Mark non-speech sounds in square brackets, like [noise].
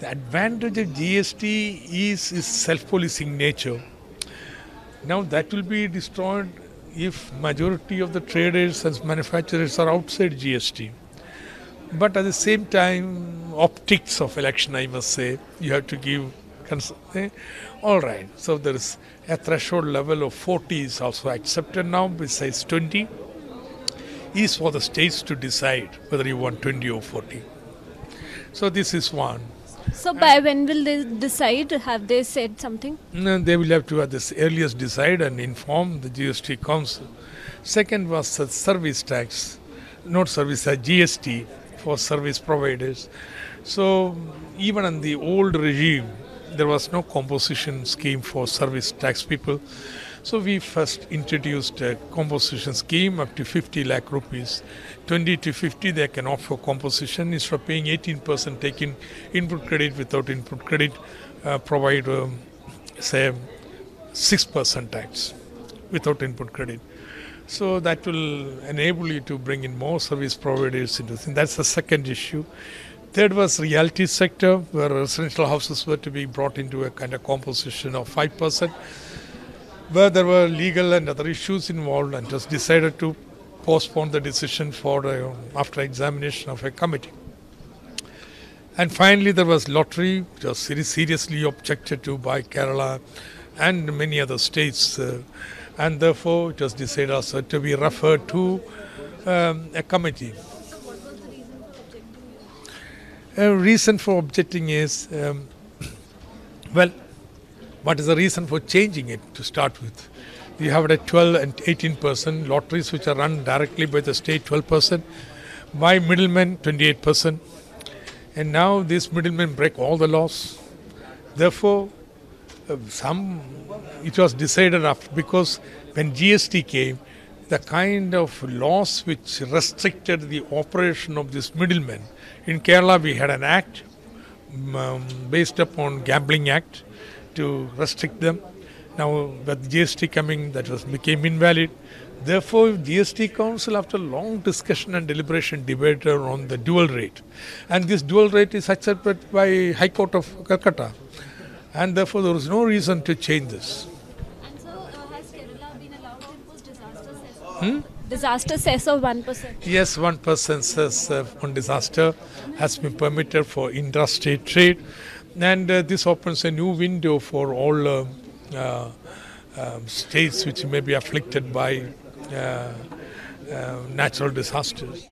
The advantage of GST is its self-policing nature. Now that will be destroyed if majority of the traders and manufacturers are outside GST. But at the same time, optics of election, I must say, you have to give. Eh? All right. So there is a threshold level of 40 is also accepted now, besides 20 is for the states to decide whether you want 20 or 40. So this is one. So by when will they decide? Have they said something? No, they will have to at this earliest decide and inform the GST Council. Second was the service tax, not service uh, tax, GST for service providers. So even in the old regime, there was no composition scheme for service tax people. So we first introduced a composition scheme up to 50 lakh rupees. 20 to 50 they can offer composition instead of paying 18% taking input credit without input credit uh, provide um, say 6% tax without input credit. So that will enable you to bring in more service providers into. That's the second issue. Third was realty sector, where residential houses were to be brought into a kind of composition of 5%, where there were legal and other issues involved, and just decided to postpone the decision for uh, after examination of a committee. And finally, there was lottery, which was seriously objected to by Kerala and many other states. Uh, and therefore, it was decided also to be referred to um, a committee. A reason for objecting is, um, [coughs] well, what is the reason for changing it to start with? You have at 12 and 18 percent lotteries which are run directly by the state 12 percent, by middlemen 28 percent, and now these middlemen break all the laws. Therefore, uh, some it was decided after because when GST came, the kind of laws which restricted the operation of these middlemen. In Kerala, we had an act um, based upon Gambling Act to restrict them. Now, with GST coming, that was became invalid. Therefore, GST Council, after long discussion and deliberation, debated on the dual rate, and this dual rate is accepted by High Court of Calcutta, and therefore there is no reason to change this. And so has Kerala been allowed to impose disaster cess? Disaster cess of one percent. Yes, one person says uh, on disaster has been permitted for industry trade, and uh, this opens a new window for all uh, uh, um, states which may be afflicted by natural disasters.